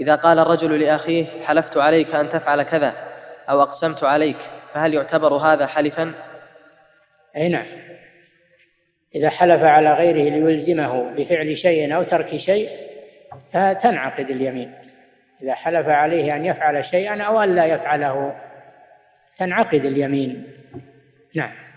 إذا قال الرجل لأخيه حلفت عليك أن تفعل كذا أو أقسمت عليك فهل يعتبر هذا حلفا؟ أي نعم. إذا حلف على غيره ليلزمه بفعل شيء أو ترك شيء فتنعقد اليمين. إذا حلف عليه أن يفعل شيئا أو أن لا يفعله تنعقد اليمين. نعم.